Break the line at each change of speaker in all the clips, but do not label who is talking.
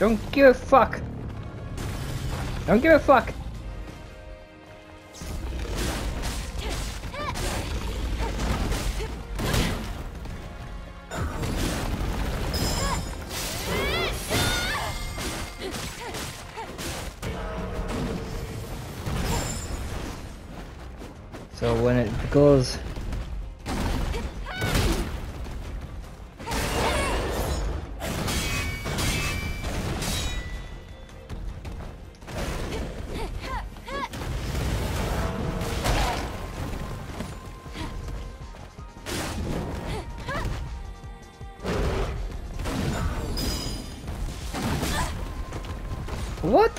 Don't give a fuck. Don't give a fuck. So when it goes What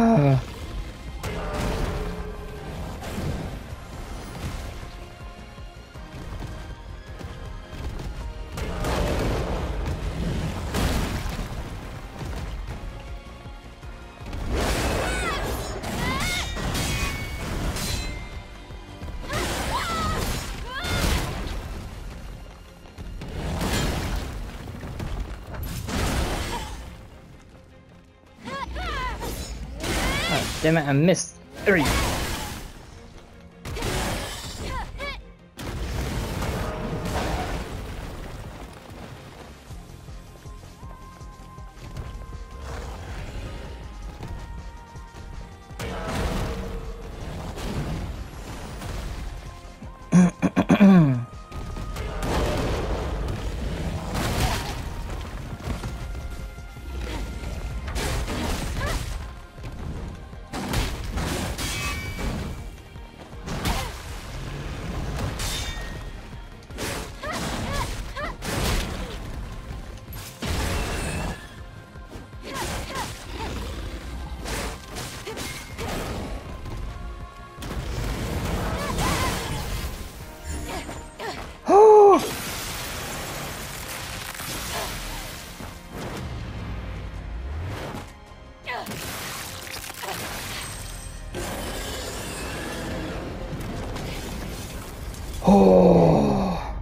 damn it, I missed three. Oh!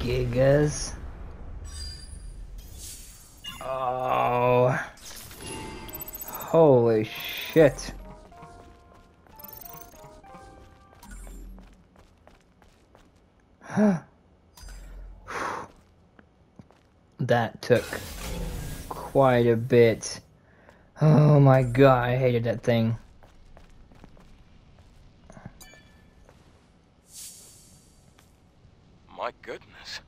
Gigas. Oh. Holy shit. that took quite a bit. Oh my god, I hated that thing.
My goodness.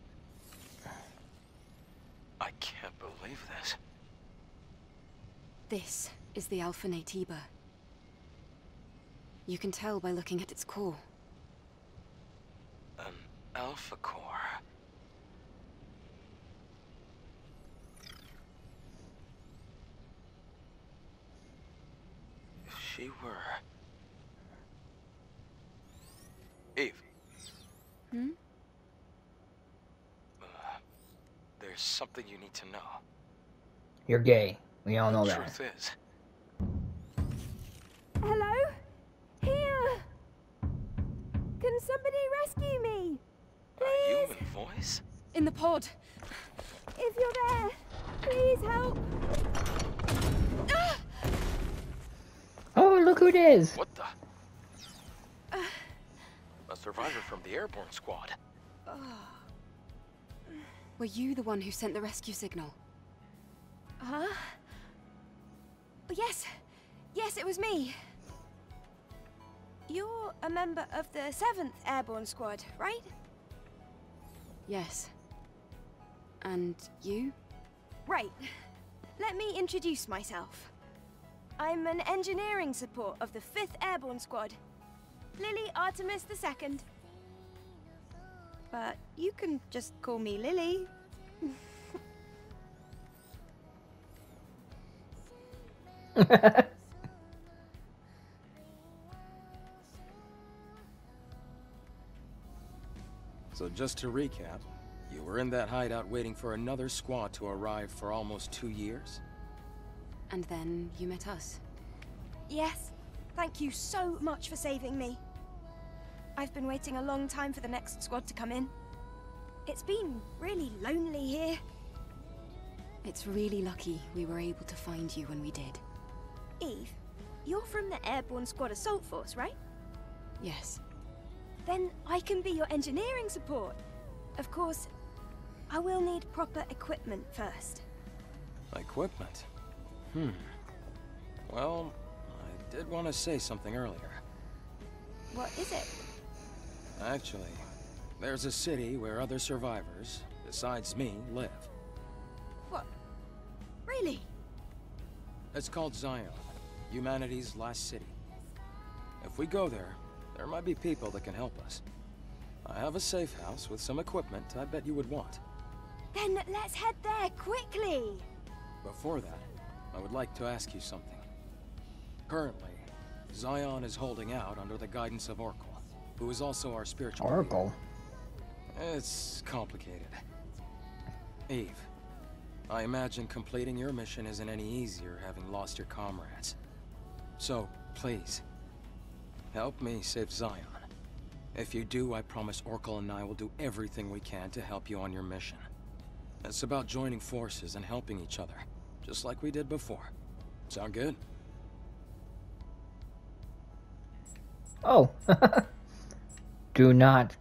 I can't believe this.
This is the Alpha Naytiba. You can tell by looking at its core.
An Alpha Core. If she were
Eve.
Hmm?
Uh, there's something you need to know.
You're gay. We all know
the
that.
truth is,
Hello? Here! Can somebody rescue me?
a
Please?
human voice?
In the pod!
If you're there, please help!
Oh, look who it is.
What the? A survivor from the airborne squad.
Were you the one who sent the rescue signal?
Huh? Oh, yes. Yes, it was me. You're a member of the 7th Airborne Squad, right?
Yes. And you?
Right. Let me introduce myself. I'm an engineering support of the 5th Airborne Squad. Lily Artemis II. But you can just call me Lily.
So just to recap, you were in that hideout waiting for another squad to arrive for almost two years?
And then you met us.
Yes. Thank you so much for saving me. I've been waiting a long time for the next squad to come in. It's been really lonely here.
It's really lucky we were able to find you when we did.
Eve, you're from the Airborne Squad Assault Force, right?
Yes.
Then I can be your engineering support. Of course, I will need proper equipment first.
Equipment? Hmm. Well, I did want to say something earlier.
What is it?
Actually, there's a city where other survivors, besides me, live.
What? Really?
It's called Xion, humanity's last city. If we go there, there might be people that can help us. I have a safe house with some equipment I bet you would want.
Then let's head there quickly.
Before that, I would like to ask you something. Currently, Xion is holding out under the guidance of Orcal, who is also our spiritual leader. It's complicated. Eve, I imagine completing your mission isn't any easier having lost your comrades. So, please, help me save Xion. If you do, I promise Orcal and I will do everything we can to help you on your mission. It's about joining forces and helping each other, just like we did before. Sound good?
Oh. do not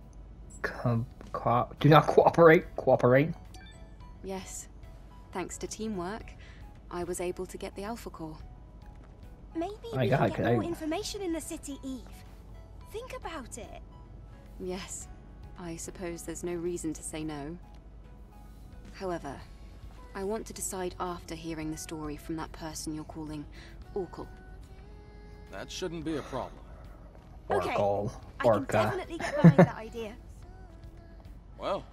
com co do not cooperate. Cooperate.
Yes. Thanks to teamwork, I was able to get the Alpha Core.
Maybe
my
we
God,
can get more
I-
information in the city, Eve. Think about it.
Yes. I suppose there's no reason to say no. However, I want to decide after hearing the story from that person you're calling Orcal.
That shouldn't be a problem.
Okay,
Oracle.
I can definitely get behind that idea.
Well,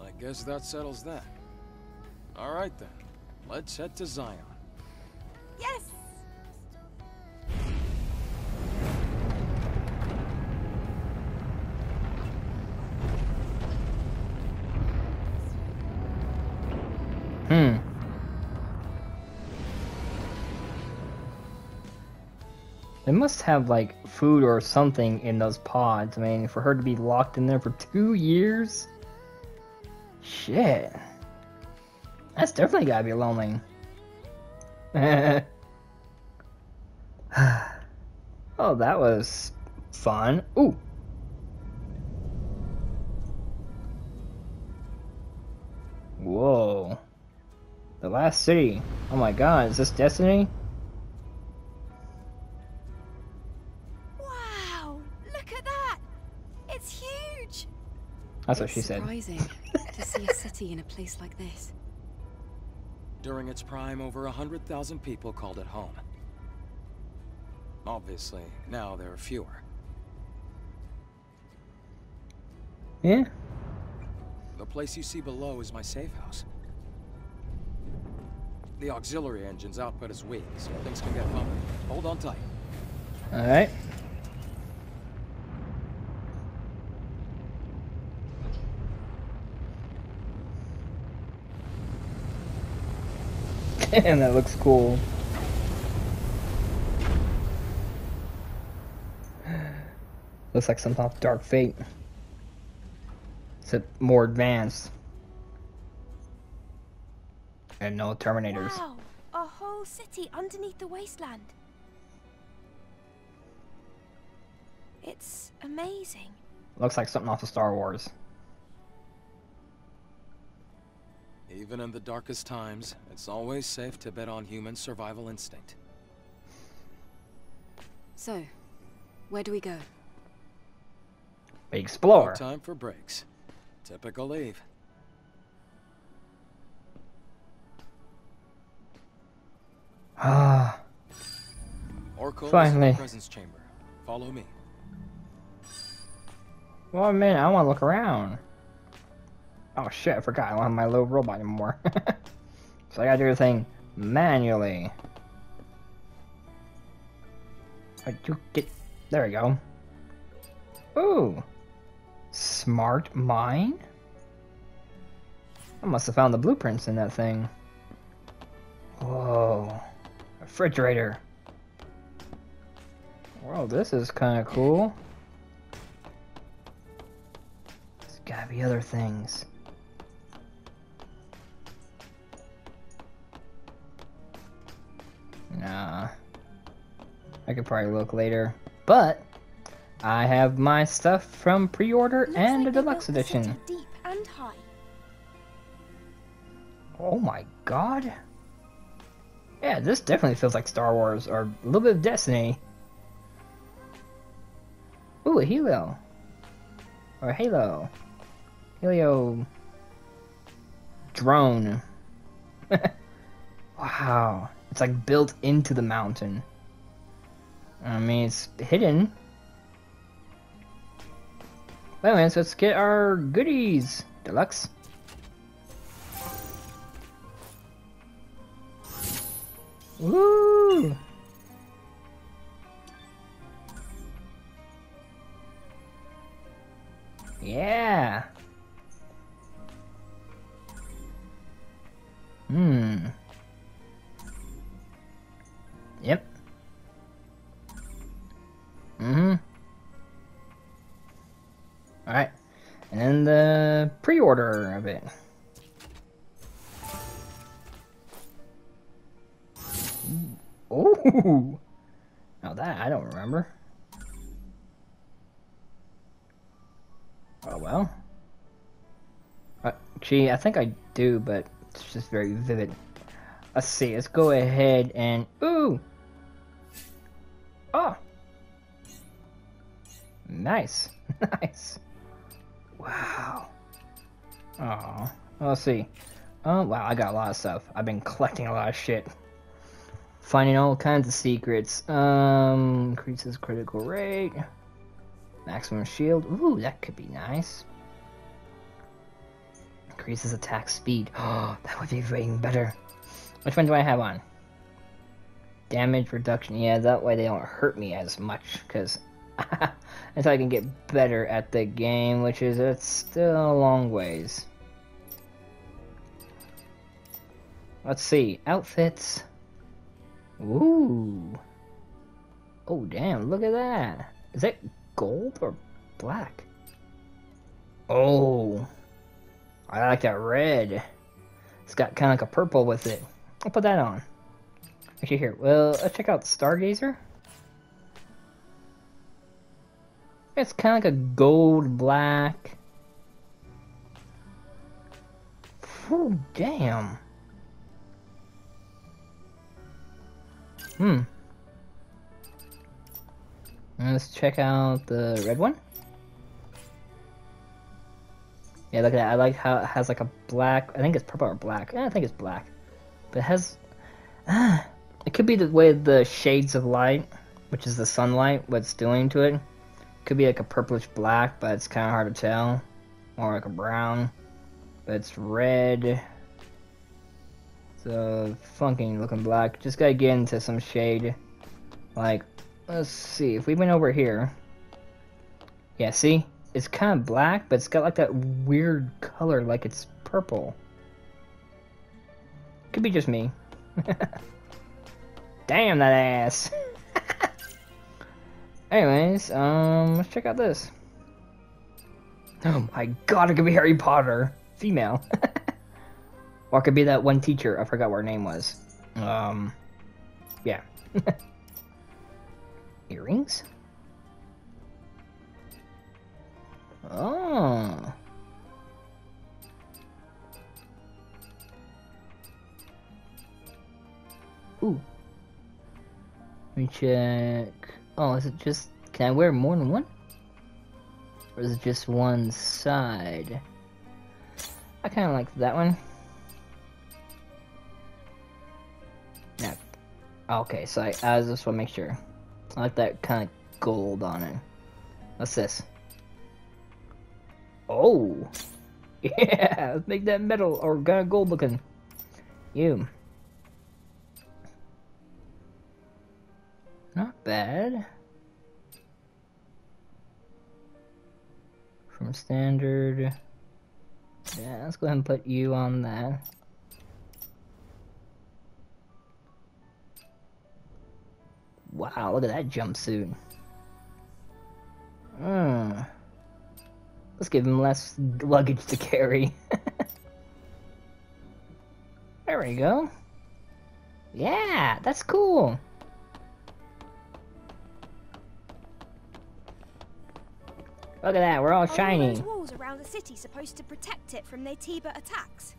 I guess that settles that. Alright then, let's head to Xion.
Yes!
They must have like food or something in those pods. I mean, for her to be locked in there for two years, shit, that's definitely gotta be lonely. oh, that was fun. Ooh. Whoa. The last city. Oh my god, is this Destiny? That's what
It's
she said.
surprising to see a city in a place like this.
During its prime, over a hundred thousand people called it home. Obviously, now there are fewer.
Yeah.
The place you see below is my safe house. The auxiliary engine's output is weak, so things can get bumpy. Hold on tight.
Alright. Damn, that looks cool. Looks like something off Dark Fate. Except more advanced. And no Terminators.
Wow, a whole city underneath the wasteland. It's amazing.
Looks like something off of Star Wars.
Even in the darkest times, it's always safe to bet on human survival instinct.
So, where do we go?
We explore.
No time for breaks. Typical Eve.
Ah,
Oracle
Finally.
the presence chamber. Follow me.
well, a minute, I want to look around. Oh shit, I forgot. I don't have my little robot anymore. so I gotta do everything manually. I do get. There we go. Ooh. Smart mine? I must have found the blueprints in that thing. Whoa. Refrigerator. Whoa, this is kind of cool. There's gotta be other things. I could probably look later. But I have my stuff from pre-order and
like
the deluxe
built the city
edition.
Deep and high.
Oh my god. Yeah, this definitely feels like Star Wars or a little bit of Destiny. Ooh, a Helio. Or a Halo. Helio drone. wow. It's like built into the mountain. I mean, it's hidden. Anyways, let's get our goodies. Deluxe. Woo! Yeah. Hmm. Mm-hmm. Alright. And then the pre-order of it. Oh, now that I don't remember. Oh well. Uh, gee, I think I do, but it's just very vivid. Let's see. Let's go ahead and ooh. Oh. Nice, nice. Wow. Oh, let's see. Oh wow, I got a lot of stuff. I've been collecting a lot of shit finding all kinds of secrets. Um, increases critical rate, maximum shield. Ooh, that could be nice. Increases attack speed. Oh, that would be even better. Which one do I have on? Damage reduction. Yeah, that way they don't hurt me as much, because until I can get better at the game, which is it's still a long ways. Let's see outfits. Ooh. Oh, damn, look at that. Is that gold or black? Oh. I like that red. It's got kind of like a purple with it. I'll put that on. Actually, here. Well, let's check out Stargazer. It's kind of like a gold black. Whew, damn. Hmm. Let's check out the red one. Yeah, look at that. I like how it has like a black. I think it's purple or black. Eh, I think it's black. But it has. Ah, it could be the way the shades of light, which is the sunlight, what's doing to it. Could be like a purplish black, but it's kind of hard to tell. More like a brown. But it's red. It's a funky looking black. Just gotta get into some shade. Like, let's see. If we went over here. Yeah, see? It's kind of black, but it's got like that weird color, like it's purple. Could be just me. Damn that ass. Anyways, um, let's check out this. Oh my god, it could be Harry Potter. Female. or it could be that one teacher. I forgot what her name was. Um, yeah. Earrings? Oh. Ooh. Let me check. Oh, is it just. Can I wear more than one? Or is it just one side? I kind of like that one. Yeah. Okay, so I, I just want to make sure. I like that kind of gold on it. What's this? Oh! Yeah, let's make that metal or kind of gold looking. You. Standard. Yeah, let's go ahead and put you on that. Wow, look at that jumpsuit. Hmm. Let's give him less luggage to carry. there we go. Yeah, that's cool. Look at that, we're all shiny.
walls around the city supposed to protect it from Naytiba attacks?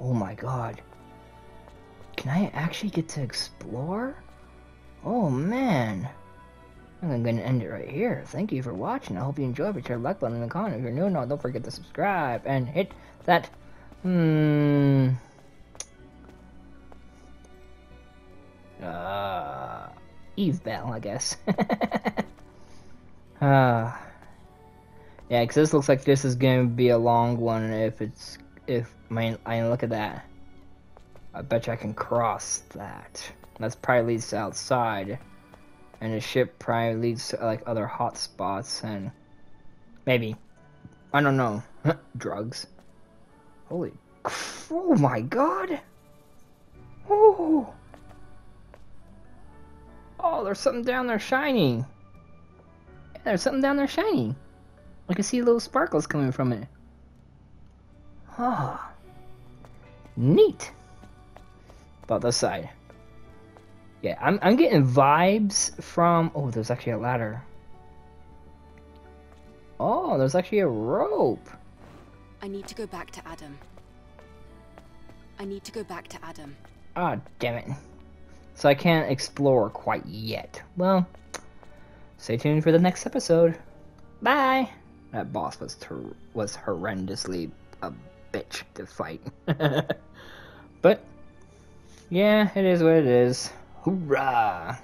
Oh my god. Can I actually get to explore? Oh man. I'm gonna end it right here. Thank you for watching. I hope you enjoyed. Sure to like button in the comment. If you're new, no, don't forget to subscribe and hit that hmm uh Eve bell, I guess. uh yeah, because this looks like this is gonna be a long one. If it's if I I mean, look at that. I bet you I can cross that. That's probably leads to outside, and the ship probably leads to like other hot spots and maybe I don't know drugs. Holy, oh my god! Oh, oh, there's something down there shining. Yeah, there's something down there shining. I can see little sparkles coming from it. Ah, neat. About this side. Yeah, I'm I'm getting vibes from. Oh, there's actually a ladder. Oh, there's actually a rope.
I need to go back to Adam. I need to go back to Adam.
Ah, damn it. So I can't explore quite yet. Well, stay tuned for the next episode. Bye. That boss was was horrendously a bitch to fight. but yeah, it is what it is. Hoorah!